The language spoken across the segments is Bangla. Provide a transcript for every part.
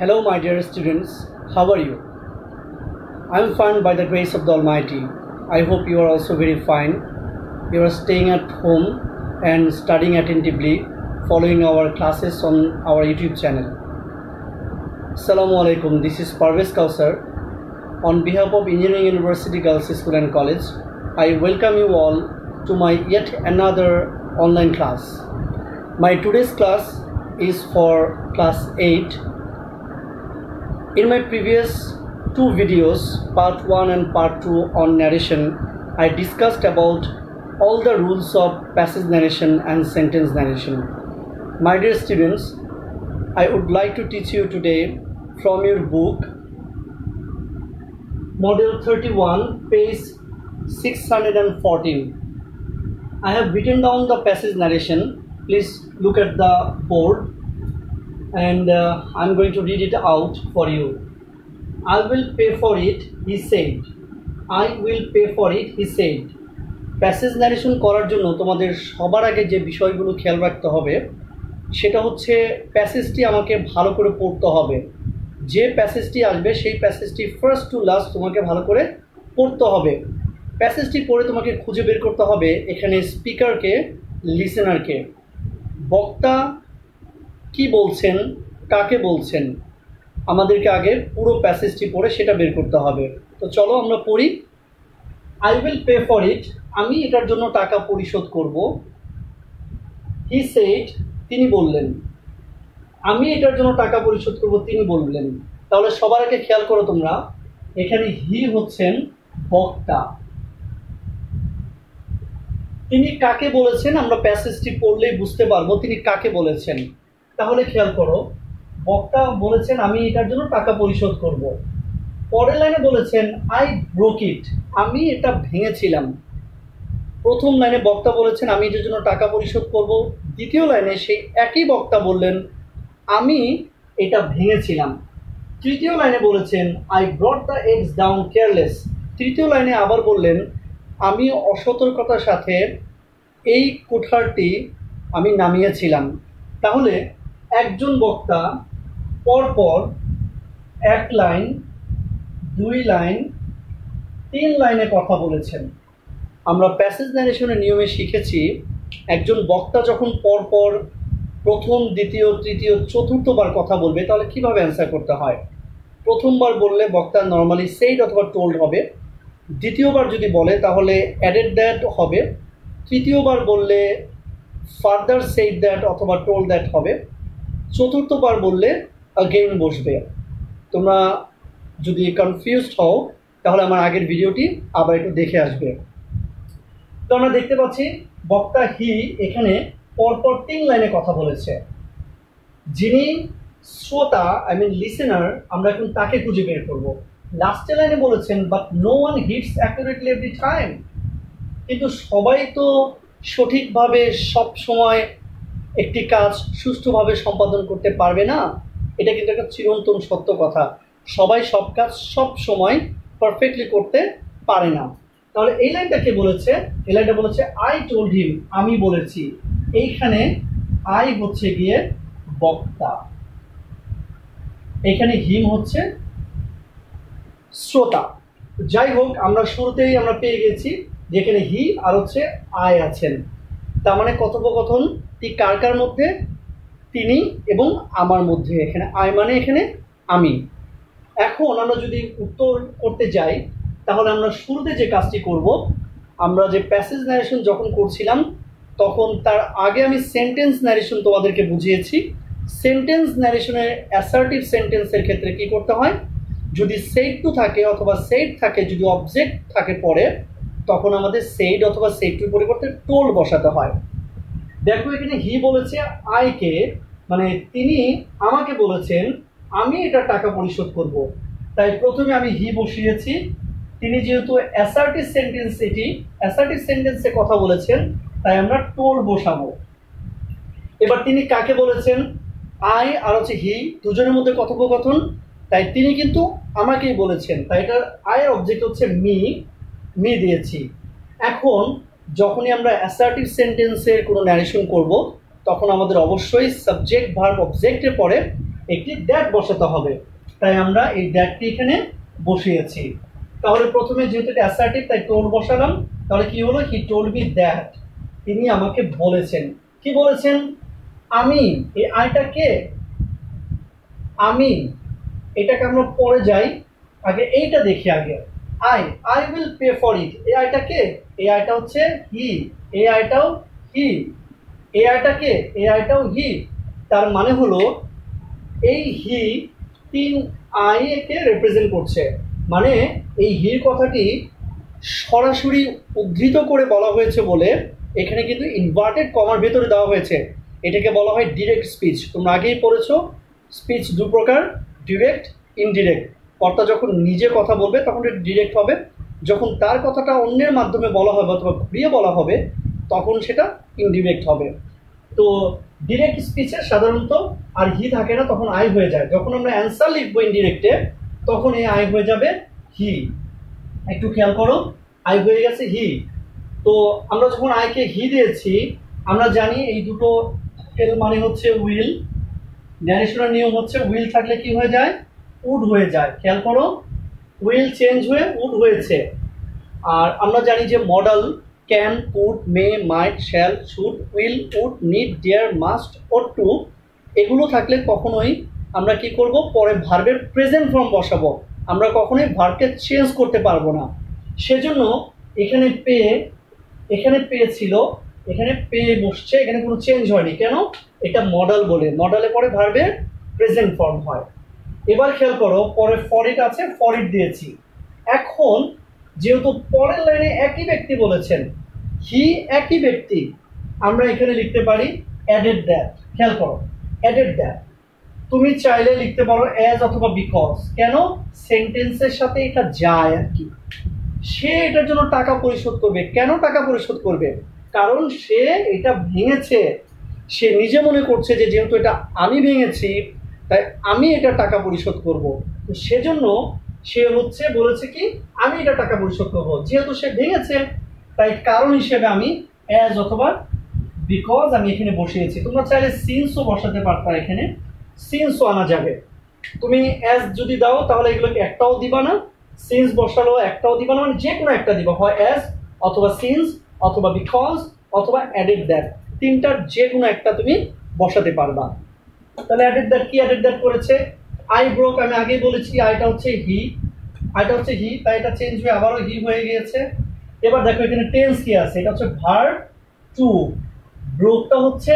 Hello, my dear students. How are you? I'm fine by the grace of the Almighty. I hope you are also very fine. You are staying at home and studying attentively, following our classes on our YouTube channel. Assalamu alaikum. This is Parvez Kausar. On behalf of Engineering University Girls School and College, I welcome you all to my yet another online class. My today's class is for class 8 in my previous two videos, part 1 and part 2 on narration, I discussed about all the rules of passage narration and sentence narration. My dear students, I would like to teach you today from your book, Model 31, page 614. I have written down the passage narration. Please look at the board and uh, I'm going to read it out for you. I will pay for it, he said. I will pay for it, he said. Passage narration করার জন্য তোমাদের সবার আগে যে বিষয়গুলো খেয়াল রাখতে হবে সেটা হচ্ছে প্যাসেজটি আমাকে ভালো করে পড়তে হবে যে প্যাসেজটি আসবে সেই প্যাসেজটি ফার্স্ট টু লাস্ট তোমাকে ভালো করে পড়তে হবে প্যাসেজটি পড়ে তোমাকে খুঁজে বের করতে হবে এখানে স্পিকারকে লিসেনারকে বক্তা কি বলছেন, কাকে বলছেন, আমাদেরকে আগে পুরো প্যাসেজটি পড়ে সেটা বের করতে হবে। তো চলো আমরা পড়ি। I will pay for it আমি এটার জন্য টাকা পরিশোধ করব। হি সেট তিনি বললেন। আমি এটার জন্য টাকা পরিশোধ করব, তিনি বললেন। তাহলে সবার আগে খেয়াল করো তোমরা, এখানে হি হচ্ছেন বক্তা। তিনি কাকে বলেছেন, আমরা প্যাসেজটি পড়লেই বুঝতে পারব তিনি কাকে বলেছেন। তাহলে খেয়াল করো, বক্তা বলেছেন, আমি এটার জন্য টাকা পরিশোধ করব। পরের লাইনে বলেছেন আই ব্রোক ইট আমি এটা ভেঙেছিলাম। প্রথম লাইনে বক্তা বলেছেন, আমি এটার জন্য টাকা পরিশোধ করব। দ্বিতীয় লাইনে সেই একই বক্তা বললেন, আমি এটা ভেঙেছিলাম। তৃতীয় লাইনে বলেছেন I brought the eggs down careless তৃতীয় লাইনে আবার বললেন, আমি অসতর্কতার সাথে এই কুঠারটি আমি নামিয়েছিলাম। তাহলে একজন বক্তা, পরপর এক লাইন, দুই লাইন, তিন লাইনে কথা বলেছেন। আমরা প্যাসেজ ন্যারেশনের নিয়মে শিখেছি, একজন বক্তা যখন পরপর প্রথম, দ্বিতীয়, তৃতীয়, চতুর্থবার কথা বলবে, তাহলে কীভাবে অ্যান্সার করতে হয়? প্রথমবার বললে বক্তা নর্মালি সেইড অথবা টোল্ড হবে। দ্বিতীয়বার যদি বলে, তাহলে অ্যাডেড দ্যাট হবে। তৃতীয়বার বললে ফার্দার সেইড দ্যাট অথবা টোল দ্যাট হবে। চতুর্থবার বললে আগেইন বসবে। তোমরা যদি কনফিউজড হও, তাহলে আমার আগের ভিডিওটি আবার একটু দেখে আসবে। তো আমরা দেখতে পাচ্ছি, বক্তা হি এখানে পরপর তিন লাইনে কথা বলেছে। যিনি শ্রোতা আই মিন লিসেনার আমরা এখন তাকে খুঁজে বের করব। লাস্টে লাইনে বলেছেন but no one hits accurately every time কিন্তু সবাই তো সঠিকভাবে সব সময় একটি কাজ সুষ্ঠুভাবে সম্পাদন করতে পারবে না, এটা কিন্তু একটা চিরন্তন সত্য কথা। সবাই সব কাজ সব সময় পারফেক্টলি করতে পারে না। তাহলে এই লাইনটা কে বলেছে? এই লাইনটা বলেছে আই টোল্ড হিম আমি বলেছি। এইখানে আই হচ্ছে গিয়ে বক্তা। এখানে হিম হচ্ছে শ্রোতা। যাই হোক, আমরা শুরুতেই আমরা পেয়ে গেছি, যেখানে হি আর হচ্ছে আয় আছেন। তার মানে কথোপকথন কার কার মধ্যে? তিনি এবং আমার মধ্যে এখানে আয় মানে এখানে আমি। এখন আমরা যদি উত্তর করতে যাই, তাহলে আমরা শুরুতে যে কাজটি করব, আমরা যে প্যাসেজ ন্যারেশন যখন করছিলাম, তখন তার আগে আমি সেন্টেন্স ন্যারেশন তোমাদেরকে বুঝিয়েছি। সেন্টেন্স ন্যারেশনের অ্যাসার্টিভ সেন্টেন্সের ক্ষেত্রে কি করতে হয়? যদি সেইড টু থাকে অথবা সেইড থাকে, যদি অবজেক্ট থাকে পরে, তখন আমাদের সেইড অথবা সেইড টুর পরিবর্তে টোল বসাতে হয়। দেখো এখানে হি বলেছে আইকে মানে তিনি আমাকে বলেছেন, আমি এটা টাকা পরিশোধ করব। তাই প্রথমে আমি হি বসিয়েছি। তিনি যেহেতু অ্যাসার্টিভ সেন্টেন্স এটি অ্যাসার্টিভ সেন্টেন্সে কথা বলেছেন, তাই আমরা টোল বসাবো। এবার তিনি কাকে বলেছেন? আই আর হচ্ছে হি দুজনের মধ্যে কথোপকথন, তাই তিনি কিন্তু আমাকেই বলেছেন। তাই এটার আই অবজেক্ট হচ্ছে মি মি দিয়েছি। এখন যখনই আমরা অ্যাসার্টিভ সেন্টেন্সের কোনো ন্যারেশন করব, তখন আমাদের অবশ্যই সাবজেক্ট ভার্ব অবজেক্টের পরে একটি দ্যাট বসাতে হবে। তাই আমরা এই দ্যাটটি এখানে বসিয়েছি। তাহলে প্রথমে যেহেতু এটা অ্যাসার্টিভ তাই টোল বসালাম, তাহলে কি হলো? হি টোল বি দ্যাট তিনি আমাকে বলেছেন। কি বলেছেন? আমি। এই আয়টা কে? আমি। এটাকে আমরা পরে যাই। আগে এইটা দেখি আগে। I I will pay for it এই আইটা কে? এই আয়টা হচ্ছে হি এই আইটাও হি এই আয়টা কে? এই আইটাও হি তার মানে হলো এই হি তিন আই কে রিপ্রেজেন্ট করছে। মানে এই হির কথাটি সরাসরি উদ্ধৃত করে বলা হয়েছে বলে এখানে কিন্তু ইনভার্টেড কমার ভেতরে দেওয়া হয়েছে। এটাকে বলা হয় ডিরেক্ট স্পিচ তোমরা আগেই পড়েছো। স্পিচ দু প্রকার ডিরেক্ট ইনডিরেক্ট কর্তা যখন নিজে কথা বলবে, তখন এটা ডিরেক্ট হবে। যখন তার কথাটা অন্যের মাধ্যমে বলা হবে অথবা ঘুরিয়ে বলা হবে, তখন সেটা ইনডিরেক্ট হবে। তো ডিরেক্ট স্পিচে সাধারণত আর হি থাকে না, তখন আই হয়ে যায়। যখন আমরা অ্যান্সার লিখব ইনডিরেক্টে তখন এই আই হয়ে যাবে হি একটু খেয়াল করো আই হয়ে গেছে হি তো আমরা যখন আইকে হি দিয়েছি, আমরা জানি এই দুটো মানে হচ্ছে উইল ন্যারেশনের নিয়ম হচ্ছে উইল থাকলে কি হয়ে যায়? উড হয়ে যায়। খেয়াল করো উইল চেঞ্জ হয়ে উড হয়েছে। আর আমরা জানি যে modal can could may might shall should will would need dare must ought to এগুলো থাকলে কখনোই আমরা কি করব? পরে ভার্বের প্রেজেন্ট ফর্ম বসাবো। আমরা কখনোই ভার্বকে চেঞ্জ করতে পারব না। সেজন্য এখানে পে এখানে পে ছিল এখানে পে বসছে, এখানে কোনো চেঞ্জ হয়নি। কেন? এটা মডেল বলে। মডেলে পরে ভার্বের প্রেজেন্ট ফর্ম হয়। এবার খেয়াল করো, পরে ফরিট আছে ফরিট দিয়েছি। এখন যেহেতু পরের লাইনে একই ব্যক্তি বলেছেন হি একই ব্যক্তি, আমরা এখানে লিখতে পারি অ্যাডেড দ্যাট খেয়াল করো অ্যাডেড দ্যাট তুমি চাইলে লিখতে পারো অ্যাজ অথবা বিকজ কেন? সেন্টেন্সের সাথে এটা যায় আর কি। সে এটার জন্য টাকা পরিশোধ করবে। কেন টাকা পরিশোধ করবে? কারণ সে এটা ভেঙেছে। সে নিজে মনে করছে যে যেহেতু এটা আমি ভেঙেছি তাই আমি এটা টাকা পরিশোধ করব। সেজন্য সে হচ্ছে বলেছে কি, আমি এটা টাকা পরিশোধ করব। যেহেতু সে ভেঙেছে, তাই কারণ হিসেবে আমি অ্যাজ অথবা বিকজ আমি এখানে বসিয়েছি। তোমরা চাইলে সিন্সও বসাতে পারতা এখানে। সিন্সও আনা যাবে। তুমি অ্যাজ যদি দাও, তাহলে এগুলোকে একটাও দিবা না। সিন্স বসালো, একটাও দিবা না। মানে যে কোনো একটা দিবা। হয় অ্যাজ অথবা সিন্স অথবা বিকজ অথবা অ্যাডেড দ্যাট তিনটার যে কোনো একটা তুমি বসাতে পারবা। তাহলে অ্যাডেড দ্যাট কি অ্যাডেড দ্যাট করেছে? আই ব্রোক আমি আগেই বলেছি আইটা হচ্ছে হি আইটা হচ্ছে হি তাই এটা চেঞ্জ হয়ে আবারও হি হয়ে গিয়েছে। এবার দেখো এখানে টেন্স কি আছে? এটা হচ্ছে ভার টু ব্রোকটা হচ্ছে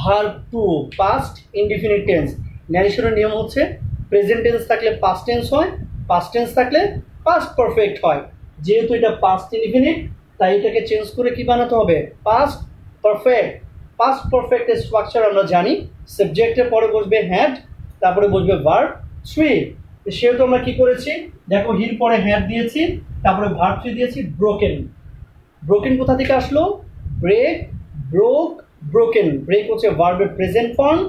verb two past indefinite tense ন্যারেশনের নিয়ম হচ্ছে প্রেজেন্ট টেন্স থাকলে পাস্ট টেন্স হয় পাস্ট টেন্স থাকলে পাস্ট পারফেক্ট হয়। যেহেতু এটা পাস্ট ইনডিফিনিট তাই এটাকে চেঞ্জ করে কি বানাতে হবে? পাস্ট পারফেক্ট পাস্ট পারফেক্টের স্ট্রাকচার আমরা জানি। সাবজেক্টের পরে বসবে হ্যাড তারপরে বসবে ভার্ব থ্রি সেহেতু আমরা কি করেছি? দেখো হির পরে হ্যাড দিয়েছি, তারপরে ভার্ব থ্রি দিয়েছি ব্রোকেন ব্রোকেন কোথা থেকে আসলো? ব্রেক ব্রোক ব্রোকেন ব্রেক হচ্ছে ভার্বের প্রেজেন্ট ফর্ম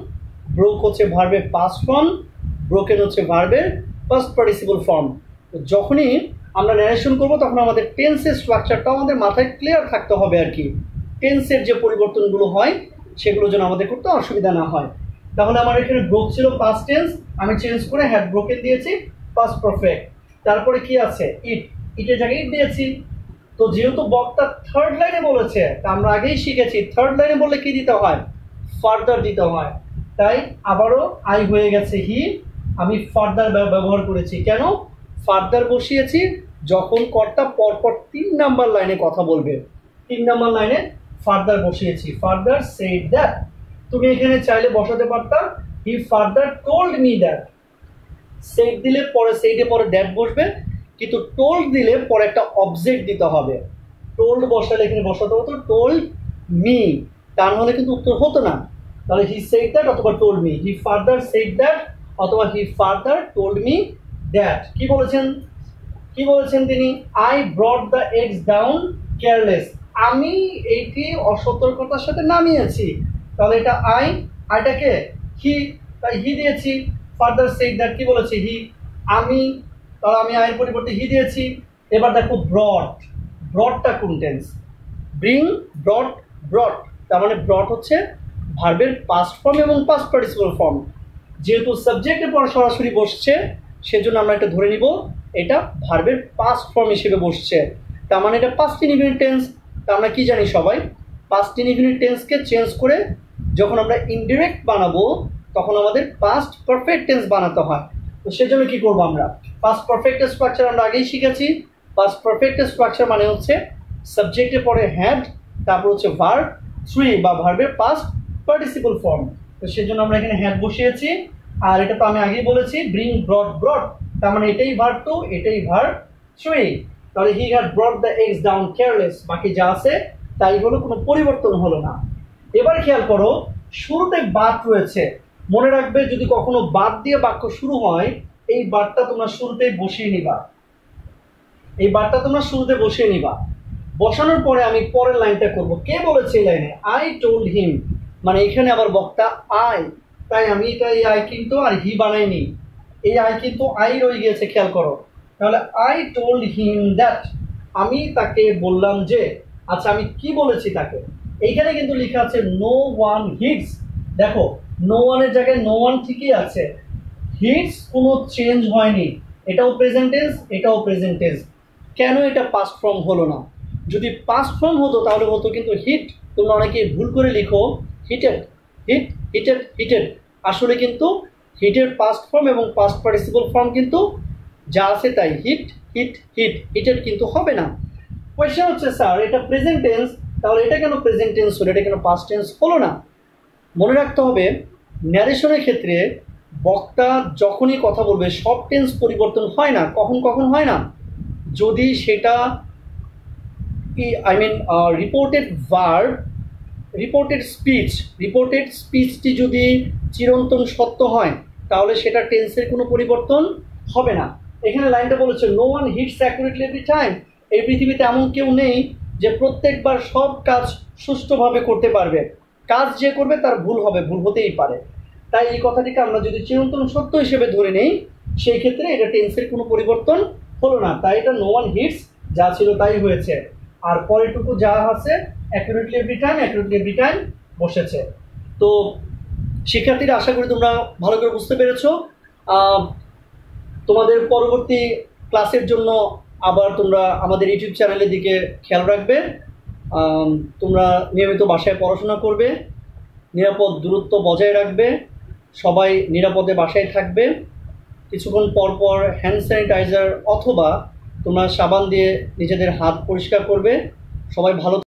ব্রোক হচ্ছে ভার্বের পাস্ট ফর্ম ব্রোকেন হচ্ছে ভার্বের ফার্স্ট পার্টিসিপল ফর্ম যখনই আমরা ন্যারেশন করব, তখন আমাদের টেন্সের স্ট্রাকচারটাও আমাদের মাথায় ক্লিয়ার থাকতে হবে আর কি। টেন্সের যে পরিবর্তনগুলো হয়, সেগুলো যেন আমাদের করতে অসুবিধা না হয়। তাহলে আমার এখানে ব্রোক ছিল পাস্ট টেন্স আমি চেঞ্জ করে হ্যাড ব্রোকেন দিয়েছি পাস্ট পারফেক্ট তারপরে কি আছে? ইট ইটের জায়গায় ইট দিয়েছি। তো যেহেতু বক্তা থার্ড লাইনে বলেছে, তা আমরা আগেই শিখেছি থার্ড লাইনে বললে কি দিতে হয়? ফার্দার দিতে হয়। তাই আবারও আই হয়ে গেছে হি আমি ফার্দার ব্যবহার করেছি। কেন? ফার্দার বসিয়েছি, যখন কর্তা পরপর তিন নাম্বার লাইনে কথা বলবে। তিন নাম্বার লাইনে ফার্দার বসিয়েছি। ফার্দার সেড দ্যাট তুমি এখানে চাইলে বসাতে পারতাম he further told me that said দিলে পরে সেইটে পরে দ্যাট বসবে, কিন্তু টোল্ড দিলে পরে একটা অবজেক্ট দিতে হবে। টোল্ড বসালে এখানে বসাতে হতো টোল্ড মি তার নাহলে কিন্তু উত্তর হতো না। তাহলে হি সেট দ্যাট অথবা told me he further said that অথবা he further told me that কি বলেছেন? কি বলেছেন তিনি? I brought the eggs down careless আমি এইটি অসতর্কতার সাথে নামিয়েছি। তাহলে এটা আই, আর এটাকে হি, তাই হি দিয়েছি। ফার্দার সেট দ্যাট কি বলেছি? হি, আমি, তাহলে আমি আয়ের পরিবর্তে হি দিয়েছি। এবার দেখো ব্রড। ব্রডটা কোন টেন্স? ব্রিং ব্রড ব্রড তার মানে ব্রড হচ্ছে ভার্বের পাস্ট ফর্ম এবং পাস্ট পার্টিসিপাল ফর্ম যেহেতু সাবজেক্টের পর সরাসরি বসছে, সেজন্য আমরা এটা ধরে নিব। এটা ভার্বের পাস্ট ফর্ম হিসেবে বসছে। তার মানে এটা পাস্ট ইনডিফিনিট টেন্স তা আমরা কি জানি সবাই? পাস্ট ইনডিফিনিট টেন্সকে চেঞ্জ করে যখন আমরা ইনডিরেক্ট বানাবো, তখন আমাদের পাস্ট পারফেক্ট টেন্স বানাতে হয়। তো সেজন্য কি করব আমরা? পাস্ট পারফেক্ট স্ট্রাকচার আমরা আগেই শিখেছি। পাস্ট পারফেক্ট স্ট্রাকচার মানে হচ্ছে সাবজেক্টের পরে হ্যাড তারপর হচ্ছে ভার্ব থ্রি বা ভার্বের পাস্ট পার্টিসিপল ফর্ম তো সেজন্য আমরা এখানে হ্যাড বসিয়েছি। আর এটা তো আমি আগেই বলেছি ব্রিং ব্রড ব্রড তার মানে এটাই ভার্ব টু এটাই ভার্ব থ্রি তাহলে he had brought the eggs down careless বাকি যা আছে, তাই হলো কোনো পরিবর্তন হলো না। এবার খেয়াল করো, শুরুতে বাদ রয়েছে। মনে রাখবে, যদি কখনো বাদ দিয়ে বাক্য শুরু হয়, এই বাদটা তোমরা শুরুতেই বসিয়ে নিবা। এই বাদটা তোমরা শুরুতে বসিয়ে নিবা। বসানোর পরে আমি পরের লাইনটা করব। কে বলেছে এই লাইনে? আই টোল্ড হিম মানে এখানে আবার বক্তা আই তাই আমি এটা এই আই কিন্তু আর হি বানাইনি। এই আই কিন্তু আই রয়ে গিয়েছে, খেয়াল করো। তাহলে আই টোল্ড হিম দ্যাট আমি তাকে বললাম যে আচ্ছা আমি কি বলেছি তাকে? এইখানে কিন্তু লেখা আছে নো ওয়ান হিটস দেখো নো ওয়ানের জায়গায় নো ওয়ান ঠিকই আছে। হিটস কোনো চেঞ্জ হয়নি। এটাও প্রেজেন্ট টেন্স এটাও প্রেজেন্ট টেন্স কেন এটা পাস্ট ফর্ম হলো না? যদি পাস্ট ফর্ম হতো, তাহলে হতো কিন্তু হিট তোমরা অনেকে ভুল করে লিখো হিটেড হিট হিটেড হিটেড আসলে কিন্তু হিটের পাস্ট ফর্ম এবং পাস্ট পার্টিসিপল ফর্ম কিন্তু যা আছে তাই হিট হিট হিট হিটেড কিন্তু হবে না। কোয়েশ্চেন হচ্ছে স্যার এটা প্রেজেন্ট টেন্স তাহলে এটা কেন প্রেজেন্ট টেন্স হলো? এটা কেন পাস্ট টেন্স হলো না? মনে রাখতে হবে ন্যারেশনের ক্ষেত্রে বক্তা যখনই কথা বলবে, সব টেন্স পরিবর্তন হয় না, কখন কখন হয় না? যদি সেটা I mean reported verb reported speech reported স্পিচটি যদি চিরন্তন সত্য হয়, তাহলে সেটা টেন্সের কোনো পরিবর্তন হবে না। এখানে লাইনটা বলেছে no one hits accurately every time এই পৃথিবীতে এমন কেউ নেই যে প্রত্যেকবার সব কাজ সুষ্ঠুভাবে করতে পারবে। কাজ যে করবে তার ভুল হবে, ভুল হতেই পারে। তাই এই কথাটিকে আমরা যদি চিরন্তন সত্য হিসেবে ধরে নেই, সেই ক্ষেত্রে এটা টেন্সের কোনো পরিবর্তন হলো না। তাই এটা নো ওয়ান হিটস যা ছিল তাই হয়েছে। আর পরেরটুকু যা আছে accurately every time accurately every time বসেছে। তো, শিক্ষার্থীরা, আশা করি তোমরা ভালো করে বুঝতে পেরেছ। তোমাদের পরবর্তী ক্লাসের জন্য আবার তোমরা আমাদের ইউটিউব চ্যানেলের দিকে খেয়াল রাখবে। তোমরা নিয়মিত বাসায় পড়াশোনা করবে, নিরাপদ দূরত্ব বজায় রাখবে, সবাই নিরাপদে বাসায় থাকবে। কিছুক্ষণ পর পর হ্যান্ড স্যানিটাইজার অথবা তোমরা সাবান দিয়ে নিজেদের হাত পরিষ্কার করবে। সবাই ভালো